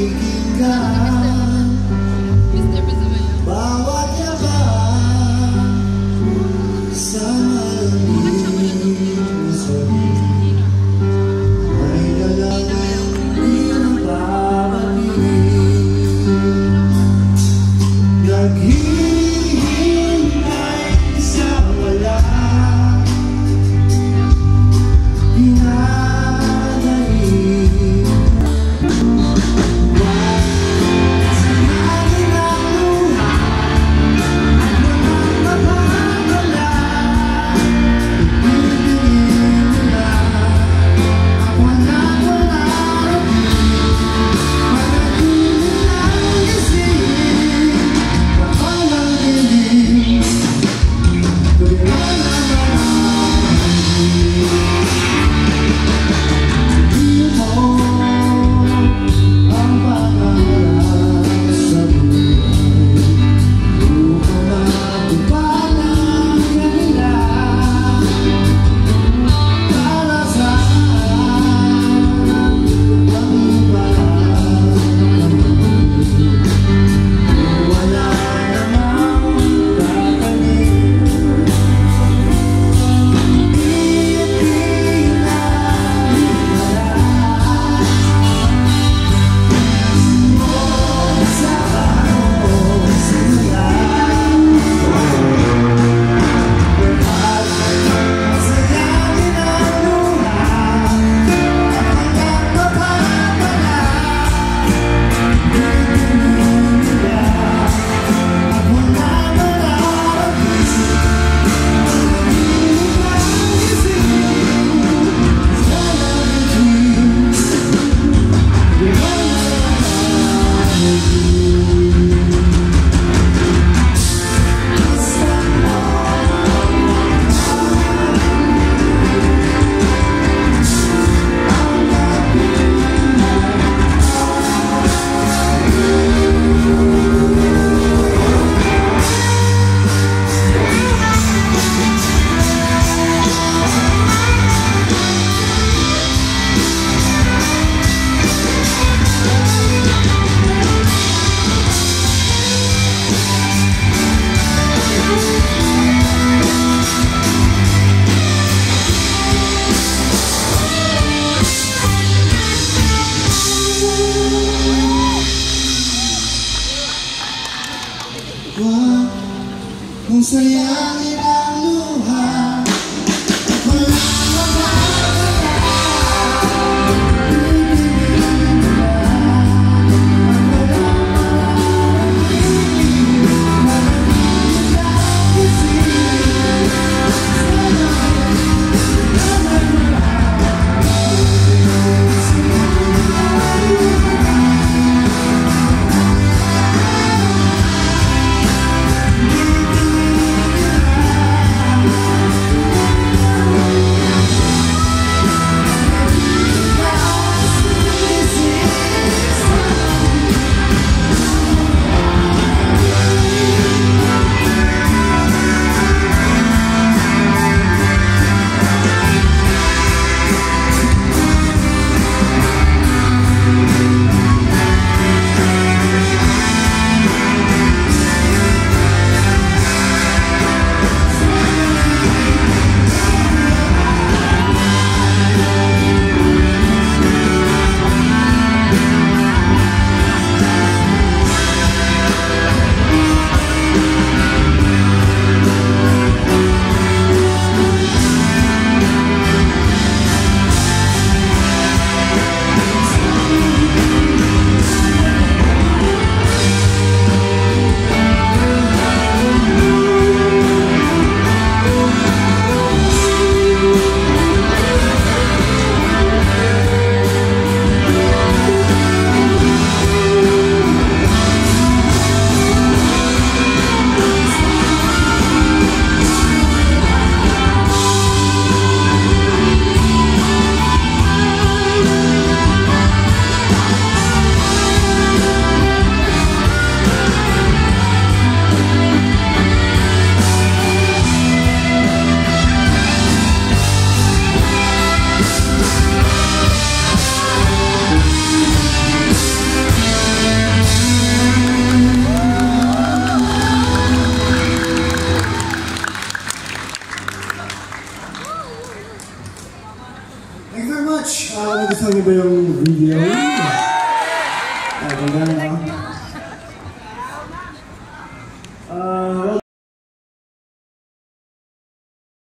Thinking God. Mong sayangin ang luha much. Ah, nagustuhan niyo